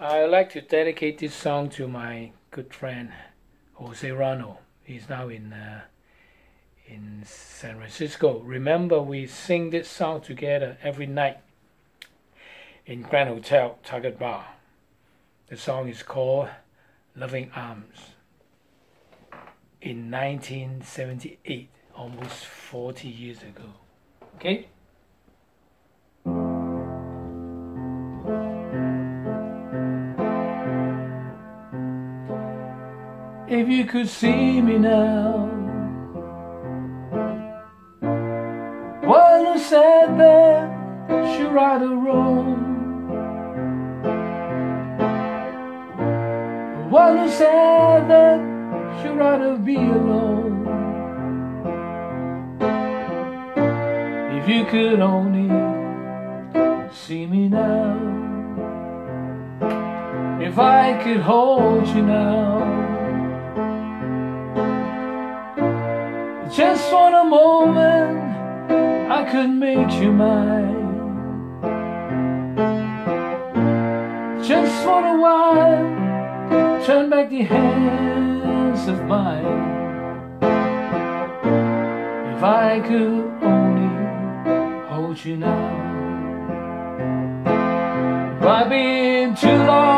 I'd like to dedicate this song to my good friend Jose Rano. He's now in uh, in San Francisco. Remember, we sing this song together every night in Grand Hotel Target Bar. The song is called Loving Arms. In 1978, almost 40 years ago. Okay? If you could see me now, one who said that she rather roam, one who said that she'd rather be alone. If you could only see me now, if I could hold you now. Just for a moment I could make you mine. Just for a while Turn back the hands of mine. If I could only hold you now. I've been too long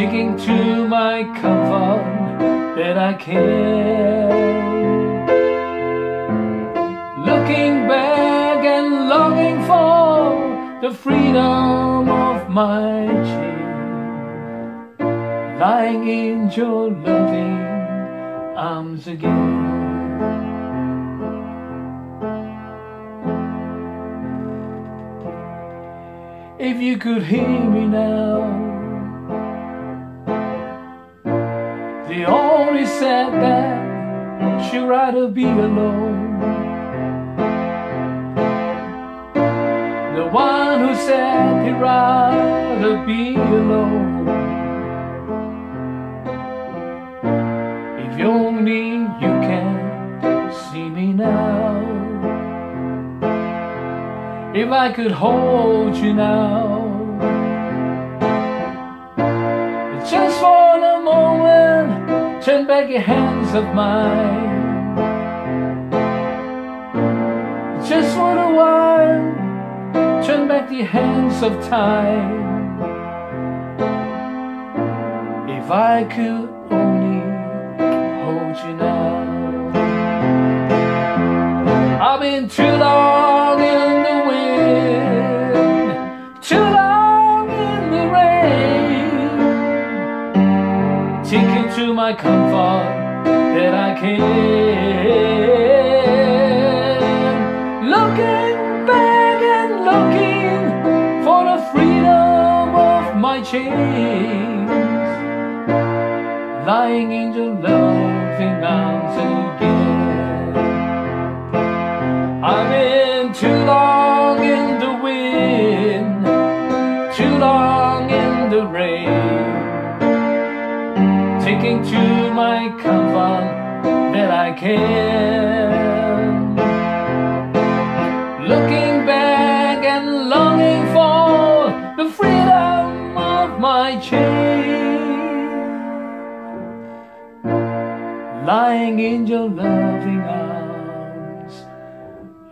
Sticking to my comfort that I can. Looking back and longing for the freedom of my chain Lying in your loving arms again. If you could hear me now said that she'd rather be alone. The one who said he'd rather be alone. If only you can see me now. If I could hold you now. Just for a moment Turn back your hands of mine. Just for a while. Turn back the hands of time. If I could my comfort that I can. Looking back and looking for the freedom of my chains. Lying in your loving arms again. I've been Taking to my comfort that I can. Looking back and longing for the freedom of my chain. Lying in your loving arms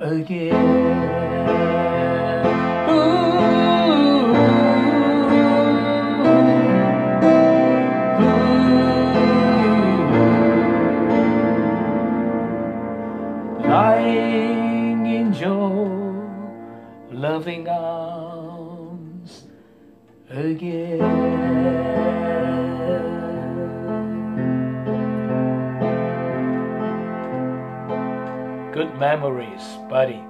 again in your loving arms again. Good memories, buddy.